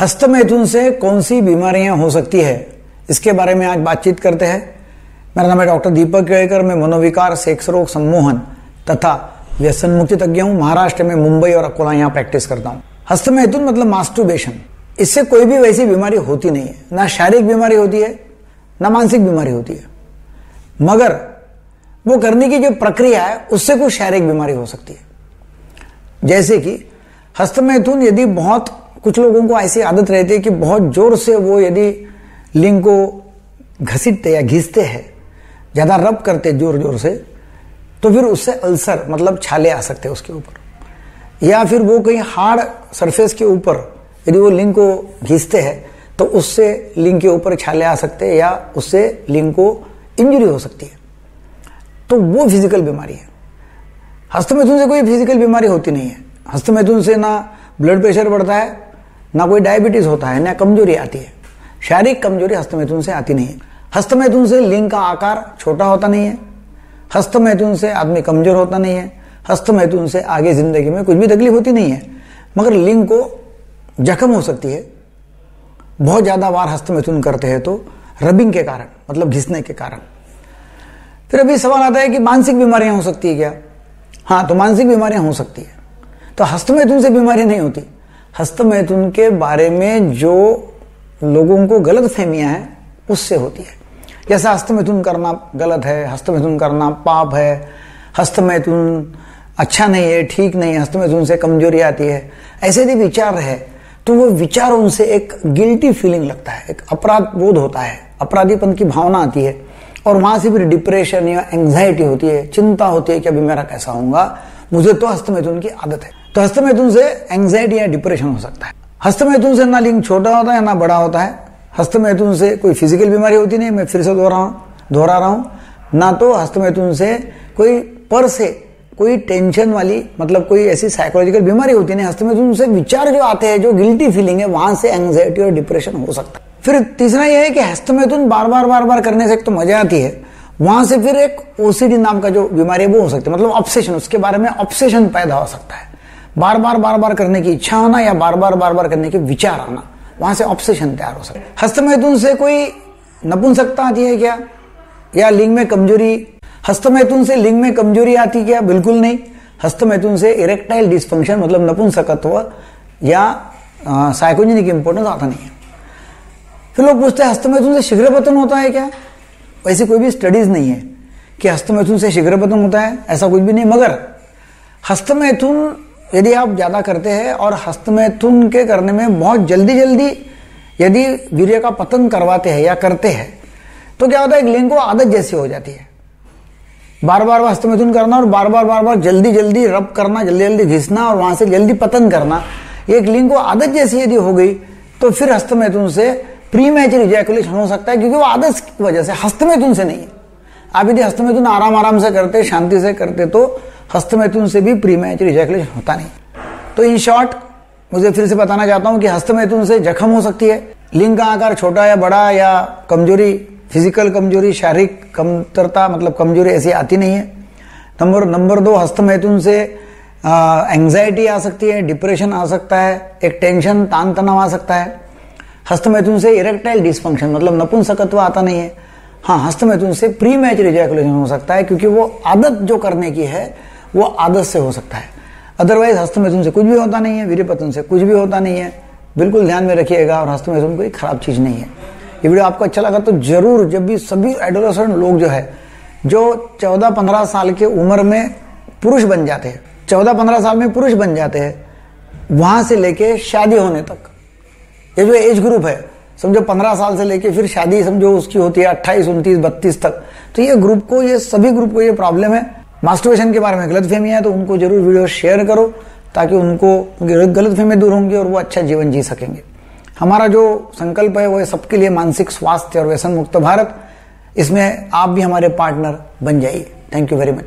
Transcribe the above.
हस्तमैथुन से कौन सी बीमारियाँ हो सकती है? इसके बारे में आज बातचीत करते हैं। मेरा नाम है डॉक्टर दीपक केड़कर मैं मनोविकार, सेक्स रोग, सम्मोहन तथा व्यसन मुक्ति तज्ञ हूँ। महाराष्ट्र में मुंबई और अकोला यहाँ प्रैक्टिस करता हूँ। हस्तमैथुन मतलब मास्टरबेशन। इससे कोई भी वैसी बीमारी होती नहीं है। ना शारीरिक बीमारी होती है, ना मानसिक बीमारी होती है। मगर वो करने की जो प्रक्रिया है, उससे कोई शारीरिक बीमारी हो सकती है। जैसे कि हस्तमैथुन यदि बहुत कुछ लोगों को ऐसी आदत रहती है कि बहुत ज़ोर से वो यदि लिंग को घसीटते या घिसते हैं, ज़्यादा रब करते ज़ोर ज़ोर से तो फिर उससे अल्सर मतलब छाले आ सकते हैं उसके ऊपर। या फिर वो कहीं हार्ड सरफेस के ऊपर यदि वो लिंग को घिसते हैं तो उससे लिंग के ऊपर छाले आ सकते हैं या उससे लिंग को इंजरी हो सकती है। तो वो फ़िज़िकल बीमारी है। हस्तमैथुन से कोई फ़िज़िकल बीमारी होती नहीं है। हस्तमैथुन से ना ब्लड प्रेशर बढ़ता है ना कोई डायबिटीज़ होता है, ना कमज़ोरी आती है। शारीरिक कमज़ोरी हस्तमैथुन से आती नहीं है। हस्तमैथुन से लिंग का आकार छोटा होता नहीं है। हस्तमैथुन से आदमी कमज़ोर होता नहीं है। हस्तमैथुन से आगे ज़िंदगी में कुछ भी तकलीफ़ होती नहीं है। मगर लिंग को जख्म हो सकती है। बहुत ज़्यादा बार हस्तमैथुन करते हैं तो रबिंग के कारण मतलब घिसने के कारण। फिर अभी सवाल आता है कि मानसिक बीमारियाँ हो सकती है क्या? हाँ तो मानसिक बीमारियाँ हो सकती है। तो हस्तमैथुन से बीमारी नहीं होती। हस्तमैथुन के बारे में जो लोगों को गलत फहमियाँ हैं, उससे होती है। जैसे हस्तमैथुन करना गलत है, हस्तमैथुन करना पाप है, हस्तमैथुन अच्छा नहीं है, ठीक नहीं है, हस्तमैथुन से कमज़ोरी आती है, ऐसे यदि विचार है तो वो विचार उनसे एक गिल्टी फीलिंग लगता है, एक अपराध बोध होता है, अपराधीपन की भावना आती है, और वहाँ से फिर डिप्रेशन या एंग्जाइटी होती है, चिंता होती है कि अभी मेरा कैसा होगा मुझे तो हस्तमैथुन की आदत है। तो हस्तमैथुन से एंग्जाइटी या डिप्रेशन हो सकता है। हस्तमैथुन से ना लिंग छोटा होता है, ना बड़ा होता है। हस्तमैथुन से कोई फ़िज़िकल बीमारी होती नहीं, मैं फिर से दोहरा दोहरा रहा हूँ। ना तो हस्तमैथुन से कोई पर से कोई टेंशन वाली मतलब कोई ऐसी साइकोलॉजिकल बीमारी होती नहीं। हस्तमैथुन से विचार जो आते हैं, जो गिल्टी फीलिंग है, वहाँ से एंग्जाइटी और डिप्रेशन हो सकता है। फिर तीसरा यह है कि हस्तमैथुन बार बार बार बार करने से एक तो मज़ा आती है। वहाँ से फिर एक ओसीडी नाम का जो बीमारी है, वो हो सकती है। मतलब ऑप्सेशन उसके बारे में ऑप्सेशन पैदा हो सकता है। बार बार बार बार करने की इच्छा होना या बार बार बार बार करने के विचार आना, वहाँ से ऑप्सेशन तैयार हो सकता है। हस्तमैथुन से कोई नपुंसकता आती है क्या? या लिंग में कमज़ोरी? हस्तमैथुन से लिंग में कमज़ोरी आती क्या? बिल्कुल नहीं। हस्तमैथुन से इरेक्टाइल डिस्फंक्शन मतलब नपुंसकत्व या साइकोजेनिक इंपोर्टेंस आता नहीं है। फिर लोग पूछते हैं, हस्तमैथुन से शीघ्र पतन होता है क्या? वैसी कोई भी स्टडीज़ नहीं है कि हस्तमैथुन से शीघ्र पतन होता है, ऐसा कुछ भी नहीं। मगर हस्तमैथुन यदि आप ज़्यादा करते हैं और हस्तमैथुन के करने में बहुत जल्दी जल्दी यदि वीर्य का पतन करवाते हैं या करते हैं तो क्या होता है, एक लिंग को आदत जैसी हो जाती है। बार बार हस्तमैथुन करना और बार बार बार बार जल्दी जल्दी रब करना, जल्दी जल्दी घिसना और वहाँ से जल्दी पतन करना एक लिंग को आदत जैसी यदि हो गई तो फिर हस्तमैथुन से प्री मैचर इजैकुलेशन हो सकता है, क्योंकि वो आदत की वजह से हस्तमैथुन से नहीं है। आप यदि हस्तमैथुन आराम आराम से करते, शांति से करते तो हस्तमैथुन से भी प्री मैचर इजैकुलेशन होता नहीं। तो इन शॉर्ट मुझे फिर से बताना चाहता हूँ कि हस्तमैथुन से जख्म हो सकती है। लिंग का आकार छोटा या बड़ा या कमज़ोरी फ़िज़िकल कमज़ोरी, शारीरिक कमतरता मतलब कमज़ोरी ऐसी आती नहीं है। नंबर नंबर दो, हस्तमैथुन से एंग्जाइटी आ सकती है डिप्रेशन आ सकता है, एक टेंशन तान तनाव आ सकता है। हस्तमैथुन से इरेक्टाइल डिस्फंक्शन मतलब नपुंसकत्व आता नहीं है। हाँ हस्तमैथुन से प्री मैच रिजैकुलेशन हो सकता है, क्योंकि वो आदत जो करने की है वो आदत से हो सकता है। अदरवाइज़ हस्तमैथुन से कुछ भी होता नहीं है वीरपतन से कुछ भी होता नहीं है। बिल्कुल ध्यान में रखिएगा और हस्तमैथुन कोई खराब चीज़ नहीं है। ये वीडियो आपको अच्छा लगा तो ज़रूर, जब भी सभी एडोलेसेंट लोग जो है, जो 14-15 साल के उम्र में पुरुष बन जाते हैं 14-15 साल में पुरुष बन जाते हैं, वहाँ से लेके शादी होने तक। ये जो एज ग्रुप है, समझो 15 साल से लेके फिर शादी समझो उसकी होती है अट्ठाईस, उनतीस, बत्तीस तक। तो ये ग्रुप को, ये सभी ग्रुप को ये प्रॉब्लम है। मास्टरबेशन के बारे में गलत फहमी है तो उनको ज़रूर वीडियो शेयर करो, ताकि उनको गलत फहमी दूर होंगी और वो अच्छा जीवन जी सकेंगे। हमारा जो संकल्प है, वो सबके लिए मानसिक स्वास्थ्य और व्यसन मुक्त भारत। इसमें आप भी हमारे पार्टनर बन जाइए। Thank you very much